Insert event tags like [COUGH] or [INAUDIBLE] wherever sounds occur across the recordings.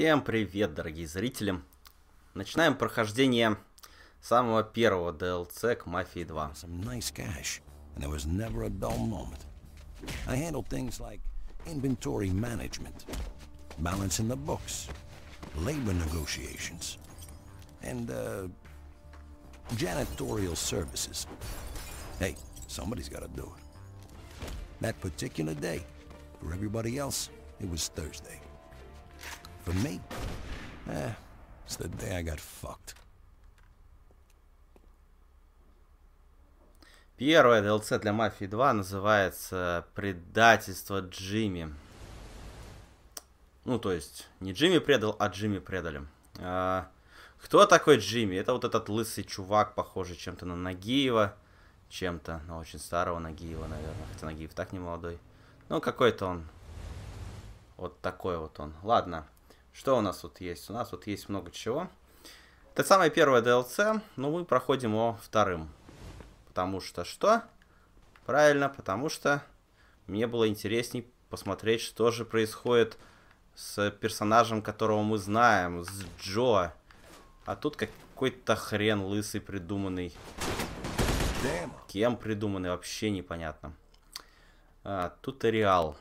Всем привет, дорогие зрители! Начинаем прохождение самого первого DLC к Мафии 2. Some nice cash, there was never a dull moment. I handled things like inventory management, balancing the books, labor negotiations, and uh, janitorial services. Hey, somebody's got to do it. That particular day, for everybody else, it was Thursday. For me, eh, it's the day I got fucked. Первое DLC для Мафии 2 называется «Предательство Джимми». Ну, то есть, не Джимми предал, а Джимми предали. А, кто такой Джимми? Это вот этот лысый чувак, похожий чем-то на Нагиева, чем-то на очень старого Нагиева, наверное. Хотя Нагиев так не молодой. Ну, какой-то он. Вот такой вот он. Ладно. Что у нас тут есть? У нас тут есть много чего. Это самое первое DLC, но мы проходим его вторым. Потому что что? Правильно, потому что мне было интересней посмотреть, что же происходит с персонажем, которого мы знаем, с Джо. А тут какой-то хрен лысый придуманный. Кем придуманный, вообще непонятно. А, тут Реал.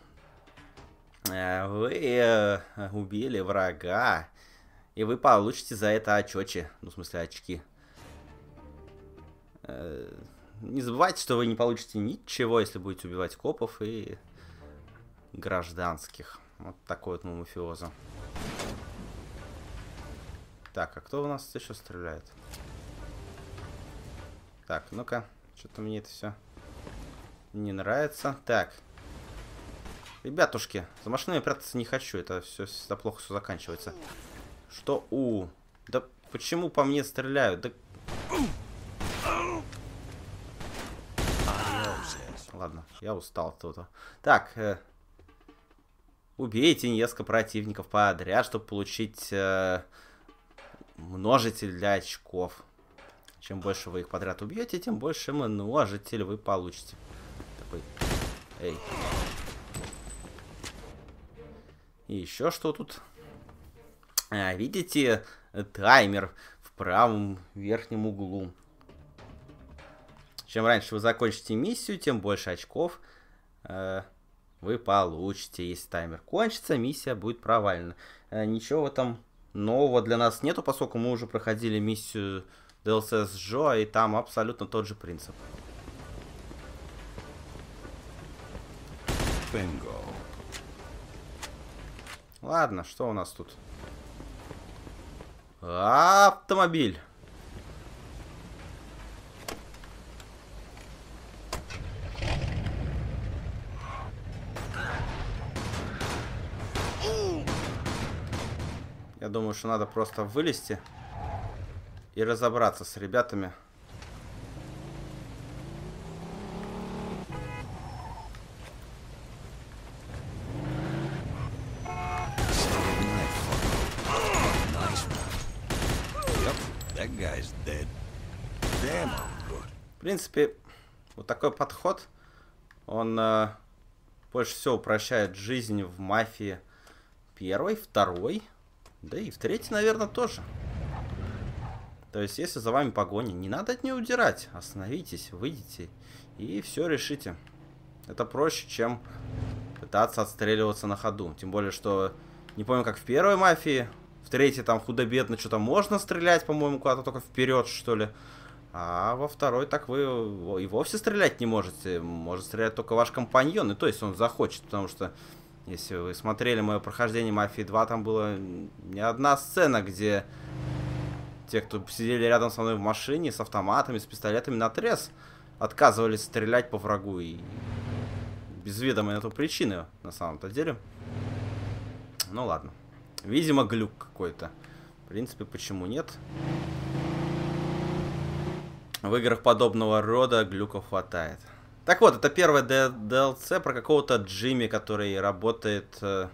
Э, Вы э, убили врага. И вы получите за это очечи. Ну, в смысле, очки. Э, Не забывайте, что вы не получите ничего, если будете убивать копов и гражданских. Вот такой вот мы мафиоза. Так, а кто у нас еще стреляет? Так, ну-ка. Что-то мне это все не нравится. Так. Ребятушки, за машиной прятаться не хочу. Это все всегда плохо все заканчивается. Что? У. Да почему по мне стреляют? Да... Ладно, я устал тут. Так, э, убейте несколько противников подряд, чтобы получить э, множитель для очков. Чем больше вы их подряд убьете, тем больше множитель вы получите. Такой, эй. И еще что тут? А, видите таймер в правом верхнем углу. Чем раньше вы закончите миссию, тем больше очков э, вы получите. Если таймер кончится, миссия будет провалена. Э, ничего в этом нового для нас нету, поскольку мы уже проходили миссию DLC с Джо, и там абсолютно тот же принцип. Bingo. Ладно, что у нас тут? Автомобиль. Я думаю, что надо просто вылезти и разобраться с ребятами. Good. В принципе, вот такой подход, он э, больше всего упрощает жизнь в мафии первой, второй, да и в третьей, наверное, тоже. То есть, если за вами погоня, не надо от нее удирать. Остановитесь, выйдите и все решите. Это проще, чем пытаться отстреливаться на ходу. Тем более, что не помню, как в первой мафии, в третьей там худо-бедно что-то можно стрелять, по-моему, куда-то только вперед, что ли. А во второй так вы и вовсе стрелять не можете. Может стрелять только ваш компаньон, и то есть он захочет, потому что если вы смотрели мое прохождение Мафии 2, там была не одна сцена, где те, кто сидели рядом со мной в машине с автоматами, с пистолетами на трес, отказывались стрелять по врагу и без ведомой на то причины, на самом-то деле. Ну ладно. Видимо, глюк какой-то. В принципе, почему нет? В играх подобного рода глюков хватает. Так вот, это первое DLC про какого-то Джимми, который работает, э,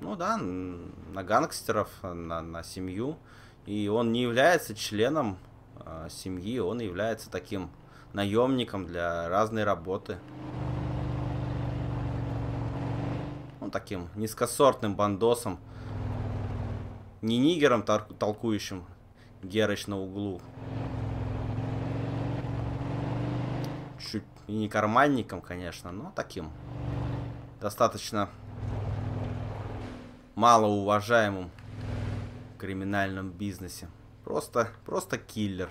ну да, на гангстеров, на, на семью. И он не является членом э, семьи, он является таким наемником для разной работы. Ну, таким низкосортным бандосом, не нигером толкующим Герыч на углу. Чуть не карманником, конечно, но таким. Достаточно малоуважаемым в криминальном бизнесе. Просто, просто киллер.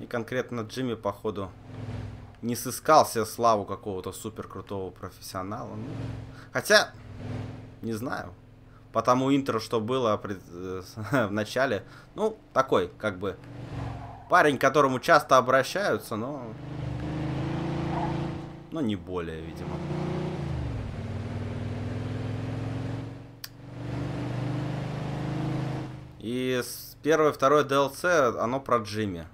И конкретно Джимми, походу, не сыскал себе славу какого-то супер крутого профессионала. Ну, хотя, не знаю. По тому интро, что было э, [LAUGHS] в начале, ну, такой, как бы, парень, к которому часто обращаются, но... Но не более, видимо. И первое, второе DLC, оно про Джимми.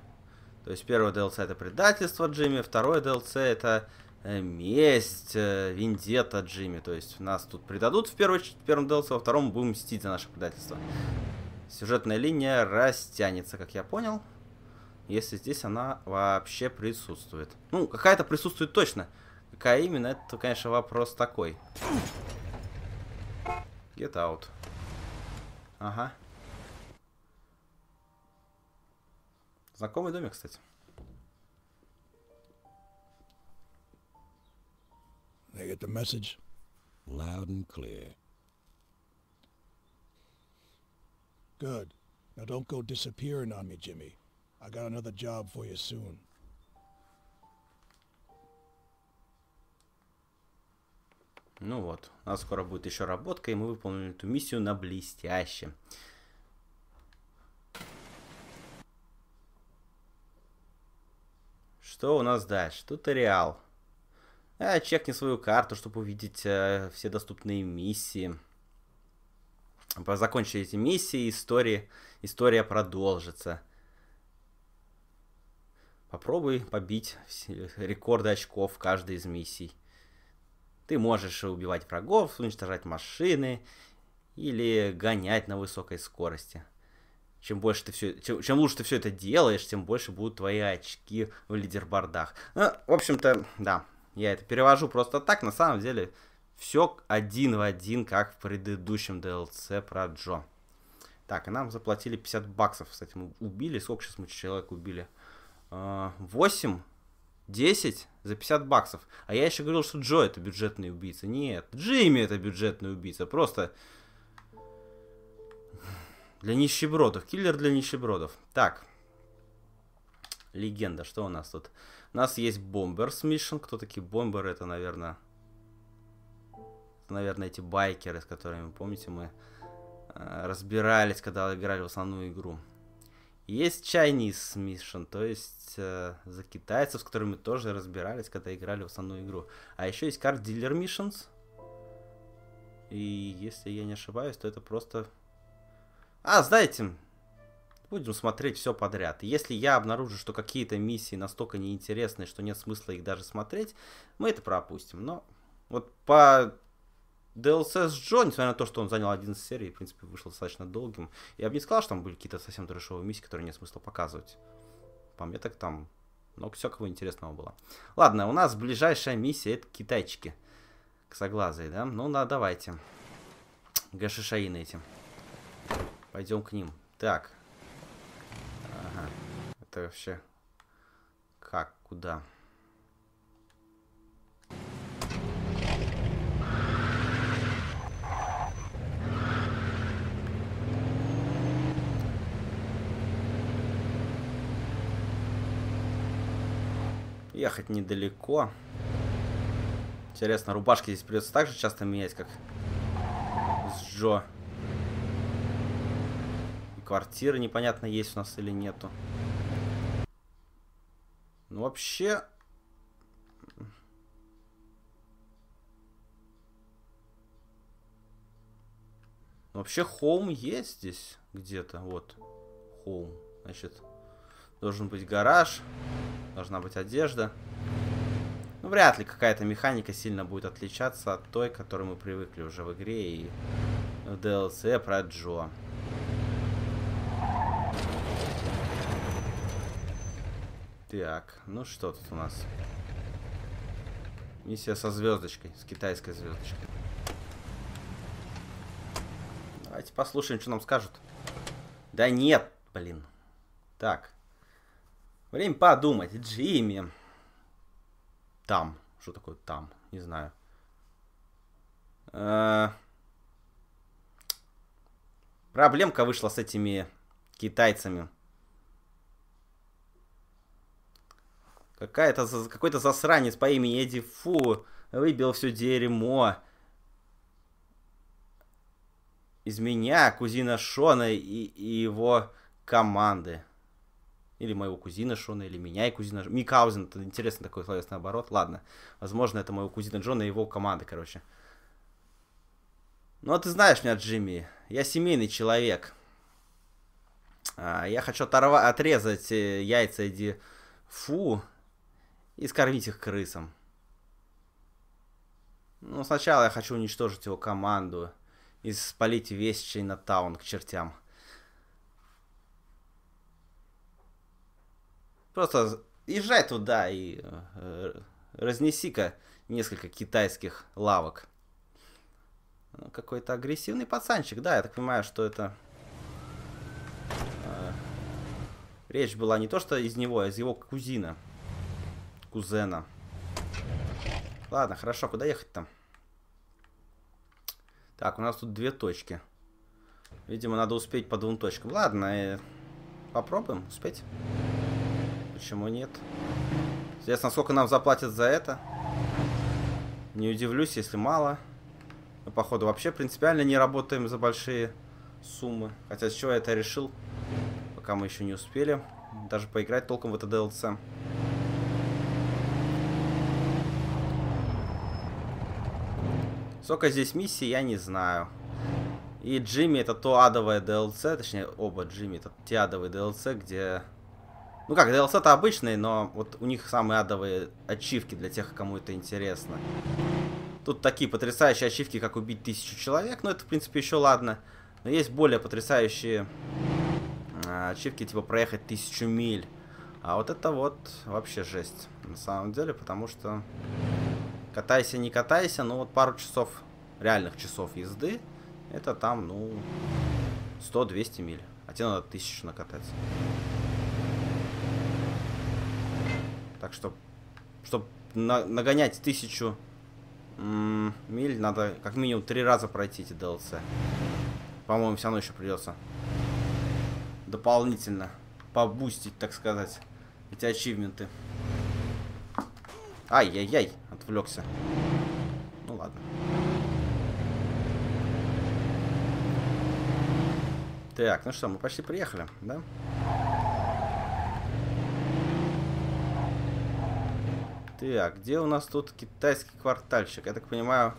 То есть первое DLC это предательство Джимми, второе DLC это месть, э, виндета Джимми. То есть нас тут предадут в, первой, в первом DLC, во втором будем мстить за наше предательство. Сюжетная линия растянется, как я понял. Если здесь она вообще присутствует. Ну, какая-то присутствует точно. Какая именно, это, конечно, вопрос такой. Get out. Ага. Знакомый домик, кстати. They get the message? Loud and clear. Good. Now don't go disappearing on me, Jimmy. I got another job for you soon. Ну вот, у нас скоро будет еще работка, и мы выполнили эту миссию на блестяще. Что у нас дальше? Туториал. А, чекни свою карту, чтобы увидеть э, все доступные миссии. Закончи эти миссии, истории, история продолжится. Попробуй побить рекорды очков в каждой из миссий. Ты можешь убивать врагов, уничтожать машины или гонять на высокой скорости чем больше ты все, чем, чем лучше ты все это делаешь, тем больше будут твои очки в лидербордах. Ну, в общем-то, да, я это перевожу просто так. На самом деле, все один в один, как в предыдущем DLC про Джо. Так, и нам заплатили 50 баксов. Кстати, мы убили. Сколько сейчас мы человек убили? 8? А, 10 за 50 баксов. А я еще говорил, что Джо это бюджетный убийца. Нет, Джимми это бюджетный убийца. Просто для нищебродов. Киллер для нищебродов. Так. Легенда. Что у нас тут? У нас есть Бомберс Мишен. Кто такие бомберы? Это, наверное... Это, наверное, эти байкеры, с которыми, помните, мы э, разбирались, когда играли в основную игру. Есть Chinese Mission, то есть э, за китайцев, с которыми тоже разбирались, когда играли в основную игру. А еще есть Card Dealer Missions. И если я не ошибаюсь, то это просто а, знаете, будем смотреть все подряд. Если я обнаружу, что какие-то миссии настолько неинтересные, что нет смысла их даже смотреть, мы это пропустим. Но вот по DLC с Джо, несмотря на то, что он занял 11 серий, в принципе, вышел достаточно долгим, я бы не сказал, что там были какие-то совсем трешовые миссии, которые нет смысла показывать. По мне так там много всякого интересного было. Ладно, у нас ближайшая миссия это китайчики. Косоглазые, да? Ну, да, давайте. Гашишаины эти. Пойдем к ним. Так. Это вообще... Как? Куда? Ехать недалеко. Интересно, рубашки здесь придется так же часто менять, как с Джо квартира непонятно есть у нас или нету. Вообще... Вообще, хоум есть здесь где-то. Вот. Хоум. Значит, должен быть гараж. Должна быть одежда. Ну, вряд ли какая-то механика сильно будет отличаться от той, к которой мы привыкли уже в игре и в DLC про Джо. Так, ну что тут у нас? Миссия со звездочкой, с китайской звездочкой. Давайте послушаем, что нам скажут. Да нет, блин. Так. Время подумать. Джимми. Там. Что такое там? Не знаю. Э Проблемка вышла с этими китайцами. Какая-то, какой-то засранец по имени Эдди Фу выбил все дерьмо из меня, кузина Шона и, и его команды. Или моего кузина Шона, или меня и кузина Микаузен. Это интересный такой словесный оборот. Ладно. Возможно, это моего кузина Джона и его команды, короче. Ну, а ты знаешь меня, Джимми. Я семейный человек. А, я хочу оторва- отрезать э, яйца Эдди Фу и скормить их крысам. Ну, сначала я хочу уничтожить его команду и спалить весь Чайнатаун к чертям. Просто езжай туда и э, разнеси-ка несколько китайских лавок. Ну, какой-то агрессивный пацанчик, да, я так понимаю, что это... Э, речь была не то, что из него, а из его кузина. Кузена. Ладно, хорошо, куда ехать там? Так, у нас тут две точки. Видимо, надо успеть по двум точкам. Ладно, э, попробуем успеть. Почему нет? Интересно, сколько нам заплатят за это? Не удивлюсь, если мало. Мы, походу, вообще принципиально не работаем за большие суммы. Хотя с чего я это решил, пока мы еще не успели даже поиграть толком в это DLC. Сколько здесь миссий, я не знаю. И Джимми это то адовое DLC, точнее оба Джимми это те адовые DLC, где... Ну как, DLC-то обычные, но вот у них самые адовые ачивки для тех, кому это интересно. Тут такие потрясающие ачивки, как убить тысячу человек, но это, в принципе, еще ладно. Но есть более потрясающие э, ачивки, типа проехать тысячу миль. А вот это вот вообще жесть, на самом деле, потому что катайся, не катайся, но вот пару часов, реальных часов езды, это там, ну, 100-200 миль. А тебе надо тысячу накатать. Так что, чтобы на нагонять тысячу миль надо как минимум три раза пройти эти DLC. По-моему, все равно еще придется дополнительно побустить, так сказать, эти ачивменты. Ай-яй-яй, отвлекся. Ну ладно. Так, ну что, мы почти приехали, да? Так, где у нас тут китайский квартальчик? Я так понимаю,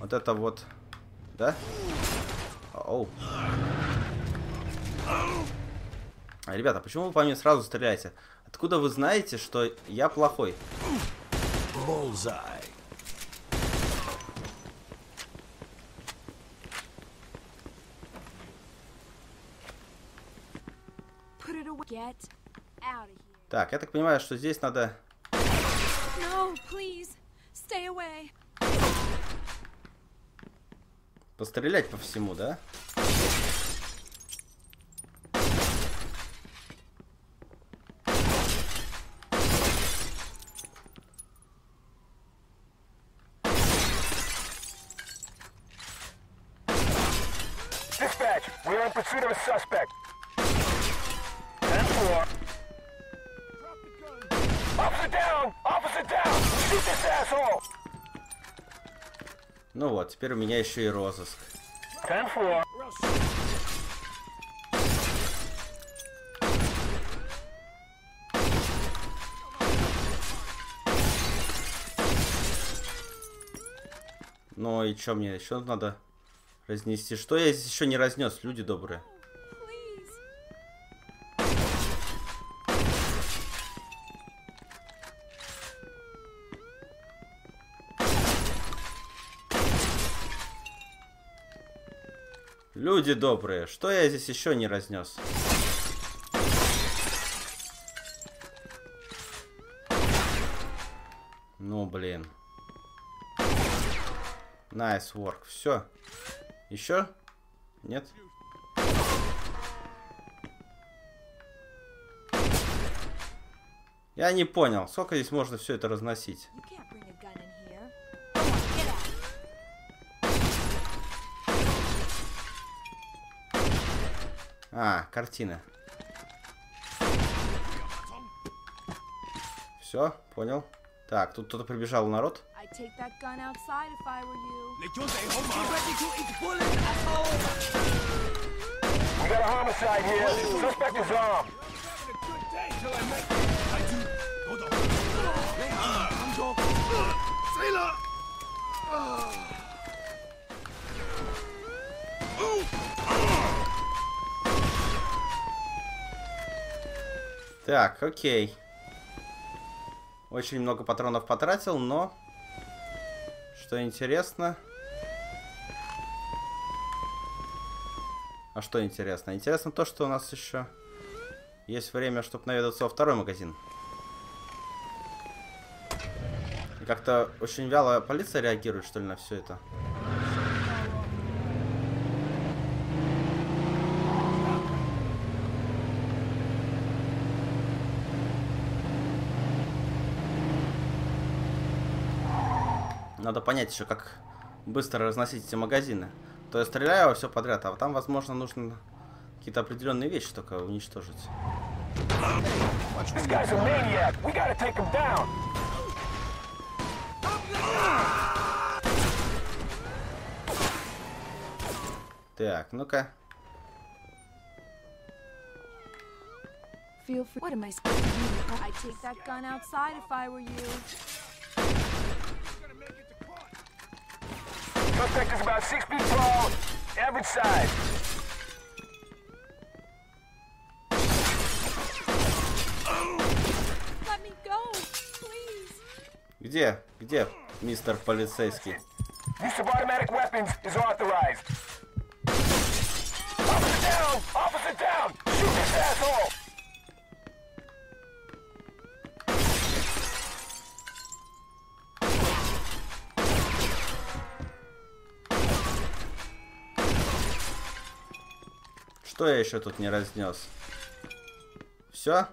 вот это вот, да? Оу. Ребята, почему вы по мне сразу стреляете? Откуда вы знаете, что я плохой? Bullseye. Так, я так понимаю, что здесь надо No, please. Stay away. Пострелять по всему, да? Теперь у меня еще и розыск. 10-4. Ну и что мне еще надо разнести? Что я здесь еще не разнес, люди добрые? Люди добрые, что я здесь еще не разнес? Ну, блин. Nice work. Все. Еще? Нет? Я не понял, сколько здесь можно все это разносить? You can't bring a gun in here. Come on, get out. А, картина. Все, понял. Так, тут кто-то прибежал народ. I'd take that gun outside if I were you. We got a homicide here. Suspect is armed. Так, окей. Очень много патронов потратил, но... Что интересно... А что интересно? Интересно то, что у нас еще есть время, чтобы наведаться во второй магазин. Как-то очень вяло полиция реагирует, что ли, на все это. Надо понять еще, как быстро разносить эти магазины. То я стреляю во все подряд, а там, возможно, нужно какие-то определенные вещи только уничтожить. Так, ну-ка. What am I supposed to do? I'd take that gun outside if I were you. Suspect is about six feet tall, average size. Let me go, please. Где? Где, мистер полицейский? Use of automatic weapons is authorized. Officer down! Officer down! Shoot this asshole! Что я еще тут не разнес? Все?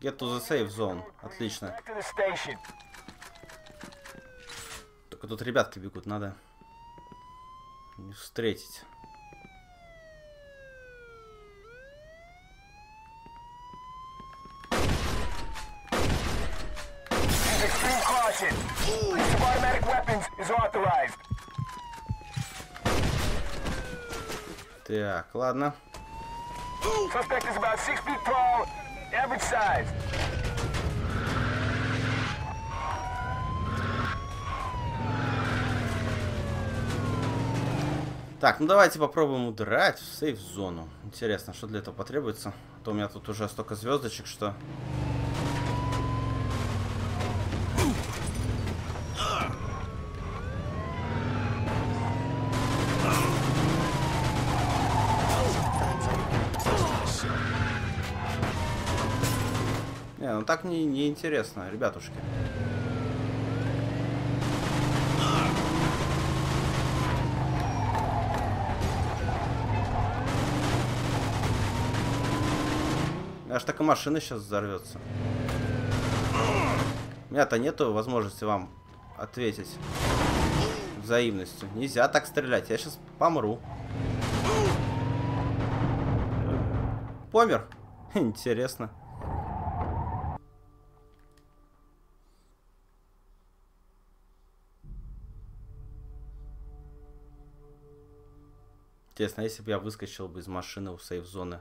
Get to the safe zone. Отлично. Только тут ребятки бегут, надо не встретить. Так, ладно. Suspect is about six feet tall, average size. Так, ну давайте попробуем удрать в сейф-зону. Интересно, что для этого потребуется. А то у меня тут уже столько звездочек, что... Не, не интересно, ребятушки. Аж так и машина сейчас взорвется. У меня-то нету возможности вам ответить взаимностью. Нельзя так стрелять, я сейчас помру. Помер? [LAUGHS] Интересно. Интересно, если бы я выскочил бы из машины у сейф-зоны.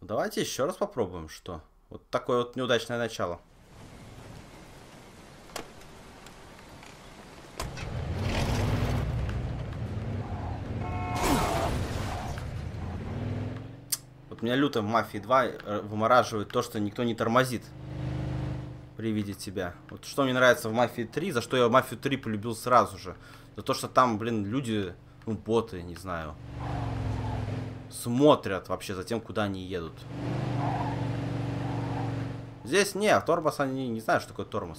Ну, Давайте еще раз попробуем, что. Вот такое вот неудачное начало. Вот меня люто в Мафии 2 э, вымораживает то, что никто не тормозит при виде тебя. Вот что мне нравится в Мафии 3, за что я Мафию 3 полюбил сразу же. За то, что там, блин, люди, ну, боты, не знаю, смотрят вообще за тем, куда они едут. Здесь не, тормоз они не знают, что такое тормоз.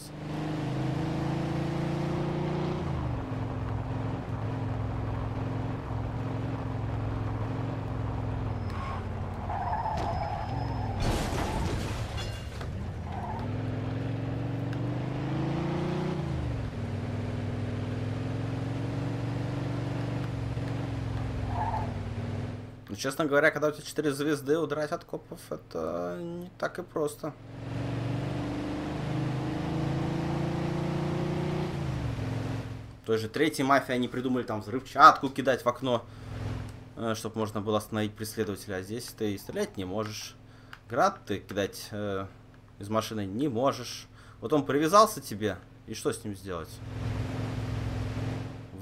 Ну, честно говоря, когда у тебя 4 звезды, удрать от копов, это не так и просто. Той же третьей мафии они придумали там взрывчатку кидать в окно, чтобы можно было остановить преследователя. А здесь ты стрелять не можешь. Град ты кидать э, из машины не можешь. Вот он привязался тебе, и что с ним сделать?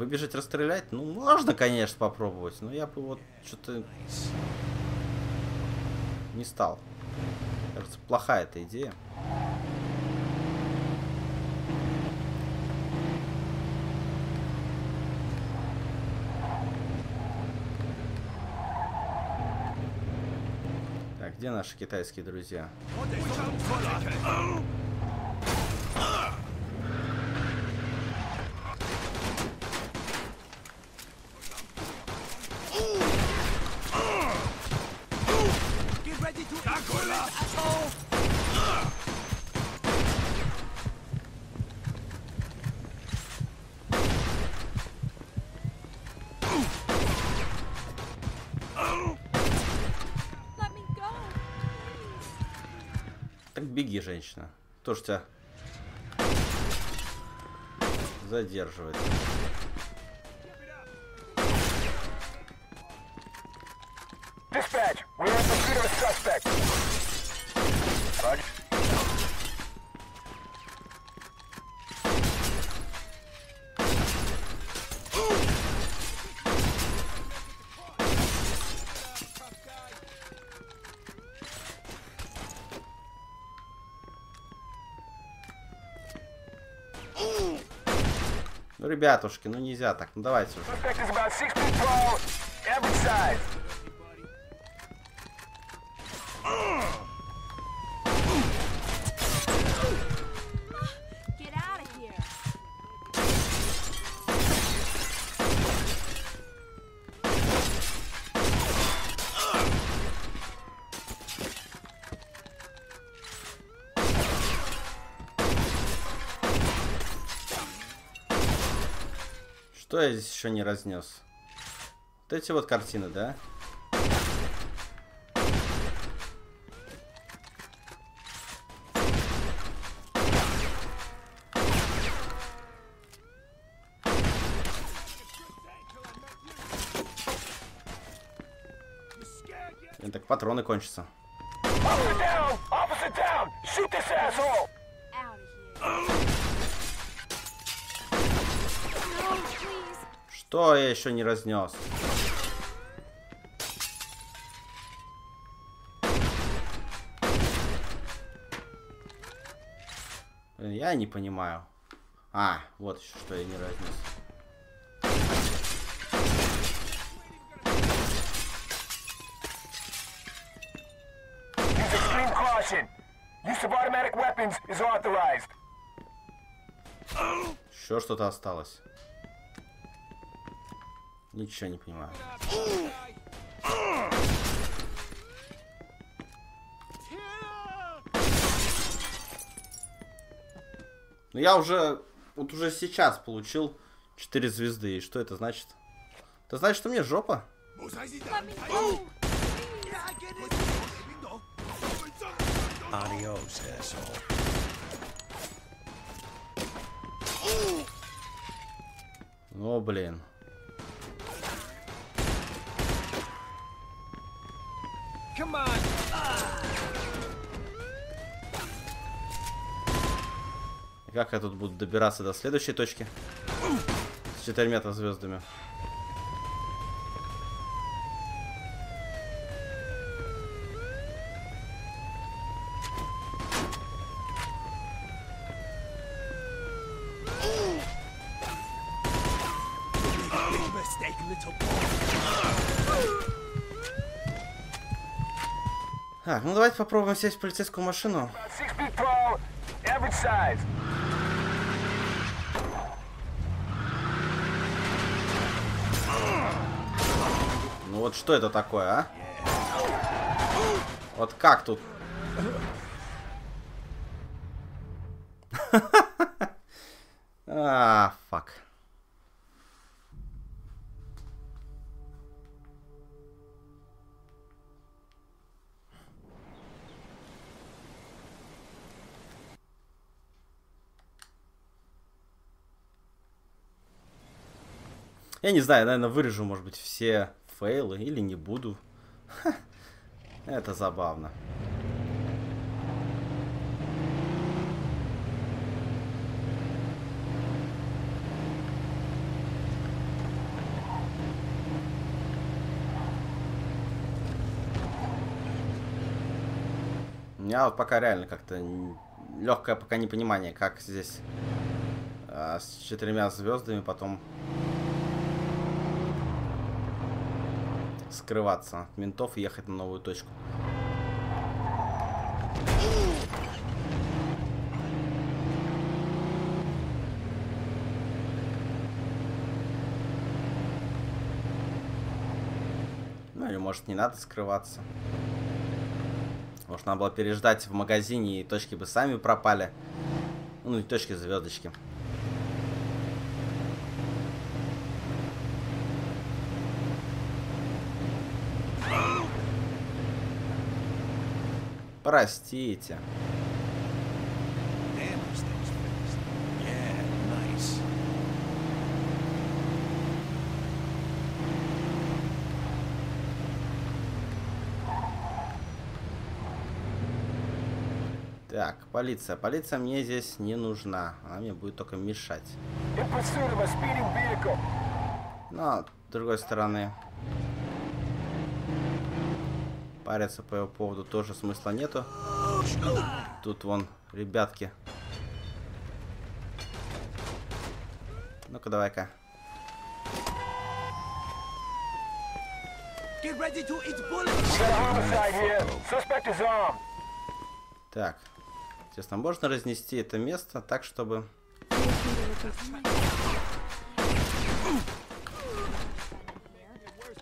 Выбежать, расстрелять? Ну, можно, конечно, попробовать, но я бы вот что-то не стал. Кажется, плохая эта идея. Так, где наши китайские друзья? Так беги, женщина. Кто ж тебя задерживает? Ну, ребятушки, ну нельзя так. Ну давайте уже. Что я здесь еще не разнес? Вот эти вот картины, да? Блин, так патроны кончатся. Officer down! Officer down! Shoot this asshole! Out of here. Что я еще не разнес? Блин, Я не понимаю. А, вот еще что я не разнес. Use extreme caution. Use of automatic weapons is authorized. Еще что-то осталось. Ничего не понимаю. Ну я уже, вот уже сейчас получил 4 звезды. И что это значит? Это значит, что мне жопа? Adios, asshole. О, блин. Come on! И как я тут буду добираться до следующей точки? С четырьмя звездами. Mistake, little boy. Так, ну давайте попробуем сесть в полицейскую машину. Ну вот что это такое, а? Вот как тут? Я не знаю, наверное, вырежу, может быть, все фейлы или не буду. Ха, Это забавно. У меня вот пока реально как-то легкое пока непонимание, как здесь а, с четырьмя звездами потом скрываться от ментов и ехать на новую точку. Ну или может не надо скрываться. Может надо было переждать в магазине и точки бы сами пропали. Ну и точки звездочки. Простите. Так, полиция. Полиция мне здесь не нужна. Она мне будет только мешать. In pursuit of a speeding vehicle. Но, с другой стороны, париться по его поводу тоже смысла нету. Тут вон, ребятки. Ну-ка, давай-ка. Так. Естественно, можно разнести это место так, чтобы...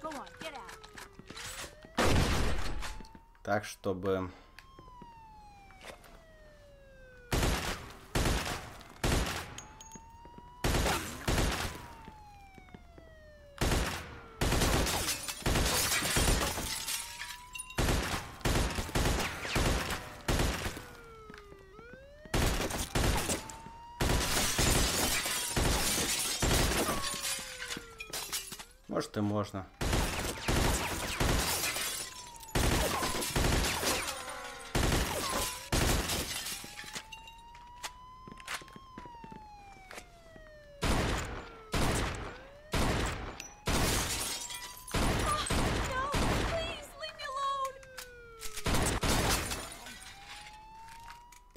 Go on, get out. Так, чтобы... Может и можно.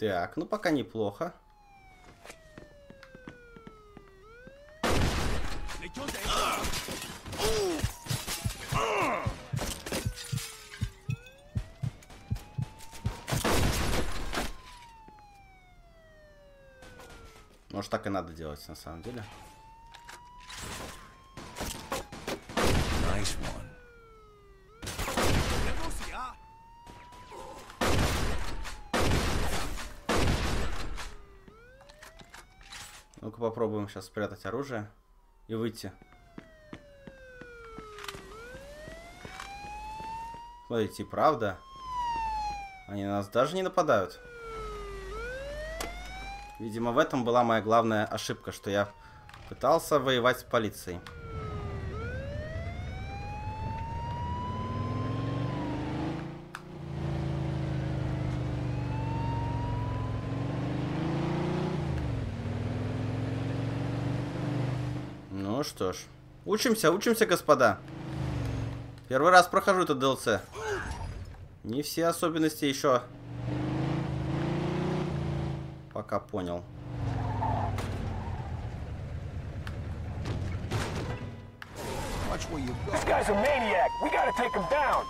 Так, ну пока неплохо. Может так и надо делать на самом деле. Nice one. Ну-ка попробуем сейчас спрятать оружие и выйти. Смотрите, правда? Они на нас даже не нападают. Видимо, в этом была моя главная ошибка, что я пытался воевать с полицией. Ну что ж. Учимся, учимся, господа. Первый раз прохожу это DLC. Не все особенности еще пока понял. This guy's a maniac. We gotta take him down.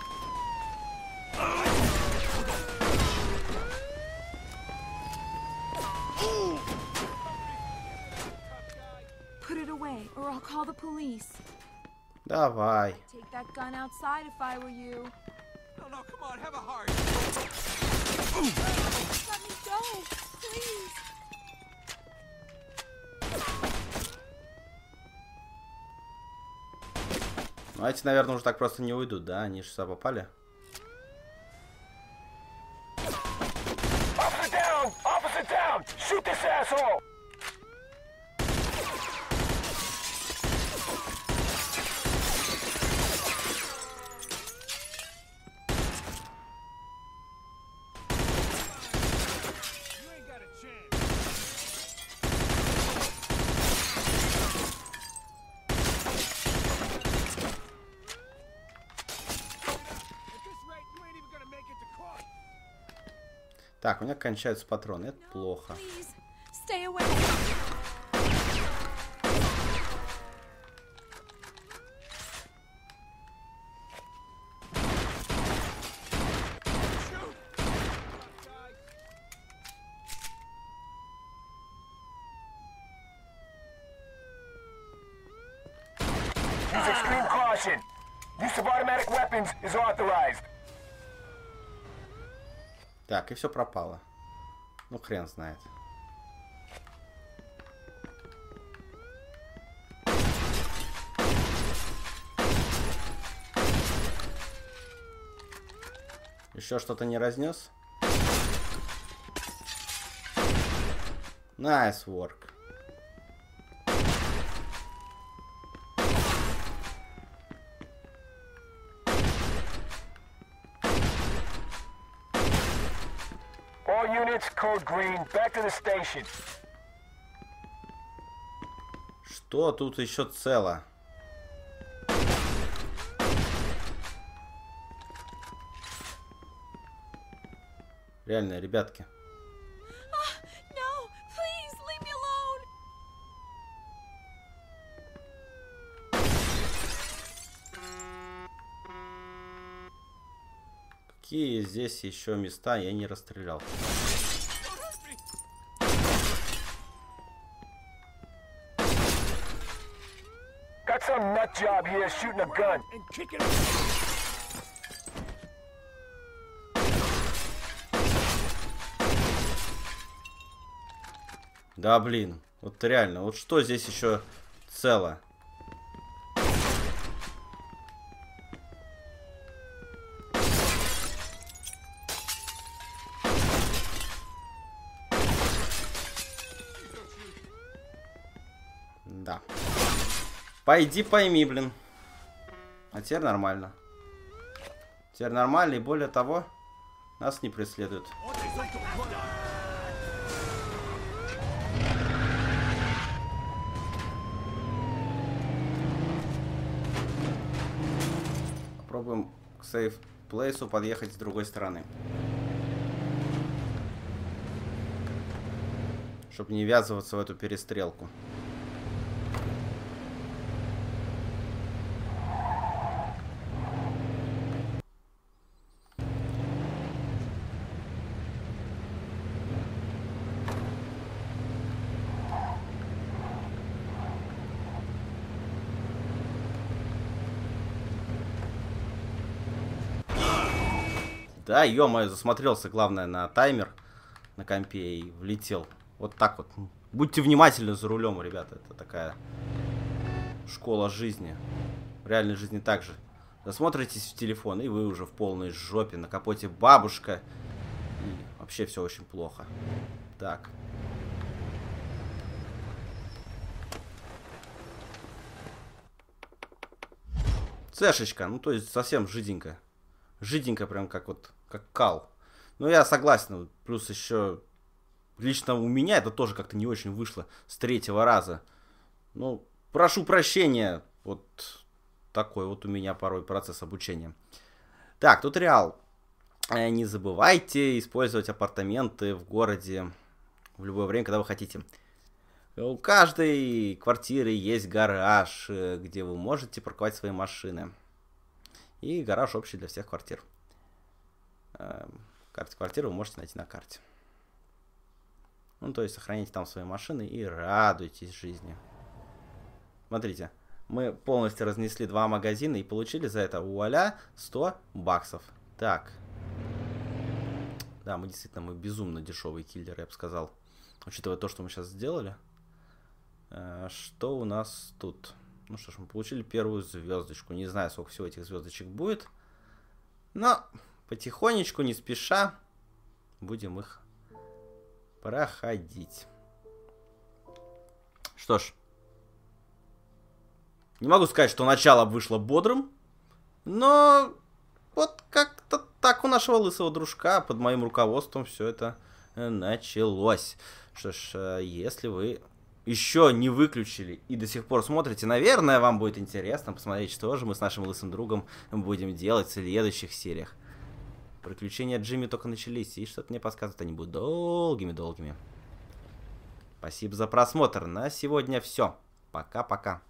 Put it away, or I'll call the police. Давай. Take that gun outside if I were you. No, no, come on, have a heart. Let me go, please. Ну, а эти, наверное, уже так просто не уйдут, да? Они же сюда попали. Officer down! Officer down! Shoot this asshole! Так, у меня кончаются патроны. Это плохо. Please, stay away. Use extreme caution. Use of automatic weapons is authorized. Так, и все пропало. Ну, хрен знает. Еще что-то не разнес? Nice work. Green, back to the station. Что тут еще цело? Реально, ребятки. Alone. Какие здесь еще места я не расстрелял? Shooting a gun. And kicking it. Да блин, вот реально, вот что здесь еще цело? Да. Пойди пойми, блин. А теперь нормально. Теперь нормально, и более того, нас не преследуют. Попробуем к сейф плейсу подъехать с другой стороны. Чтобы не ввязываться в эту перестрелку. Да, ё-моё, засмотрелся, главное, на таймер на компе и влетел. Вот так вот. Будьте внимательны за рулем, ребята. Это такая школа жизни. В реальной жизни также. Засмотритесь в телефон, и вы уже в полной жопе. На капоте бабушка. И вообще все очень плохо. Так. Цешечка, ну то есть совсем жиденько. Жиденько прям как вот, как кал. Ну я согласен, плюс еще лично у меня это тоже как-то не очень вышло с третьего раза. Ну, прошу прощения, вот такой вот у меня порой процесс обучения. Так, тут реал. Э, Не забывайте использовать апартаменты в городе в любое время, когда вы хотите. У каждой квартиры есть гараж, э, где вы можете парковать свои машины. И гараж общий для всех квартир. Эм, Карты квартиры вы можете найти на карте. Ну, то есть сохраните там свои машины и радуйтесь жизни. Смотрите, мы полностью разнесли два магазина и получили за это вуаля 100 баксов. Так. Да, мы действительно, мы безумно дешевый киллер, я бы сказал. Учитывая то, что мы сейчас сделали. Э, Что у нас тут? Ну что ж, мы получили первую звездочку. Не знаю, сколько всего этих звездочек будет. Но потихонечку, не спеша, будем их проходить. Что ж. Не могу сказать, что начало вышло бодрым. Но вот как-то так у нашего лысого дружка под моим руководством все это э, началось. Что ж, э, если вы еще не выключили и до сих пор смотрите, наверное, вам будет интересно посмотреть, что же мы с нашим лысым другом будем делать в следующих сериях. Приключения Джимми только начались, и что-то мне подсказывает, они будут долгими-долгими. Спасибо за просмотр. На сегодня все. Пока-пока.